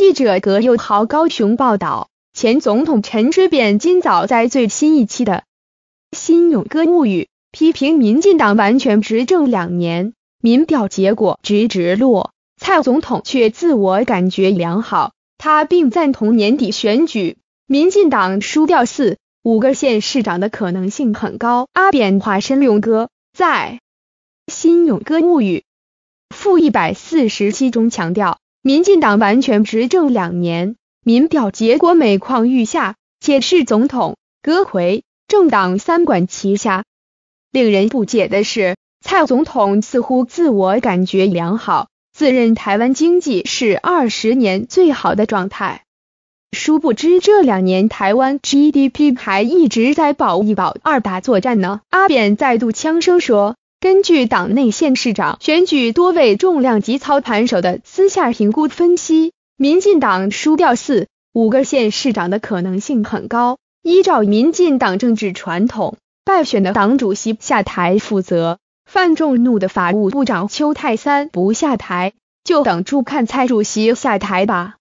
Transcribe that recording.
记者葛佑豪高雄报道，前总统陈水扁今早在最新一期的《新勇哥物语》批评民进党完全执政两年，民调结果直直落，蔡总统却自我感觉良好。他并赞同年底选举，民进党输掉四五个县市长的可能性很高。阿扁化身勇哥，在《新勇哥物语》负一百四十七中强调。民进党完全执政两年，民调结果每况愈下，且是总统、阁揆、政党三管齐下。令人不解的是，蔡总统似乎自我感觉良好，自认台湾经济是二十年最好的状态。殊不知，这两年台湾 GDP 还一直在保一保二打作战呢。阿扁再度枪声说。根据党内县市长选举多位重量级操盘手的私下评估分析，民进党输掉四五个县市长的可能性很高。依照民进党政治传统，败选的党主席下台负责。犯众怒的法务部长邱泰三不下台，就等住看蔡主席下台吧。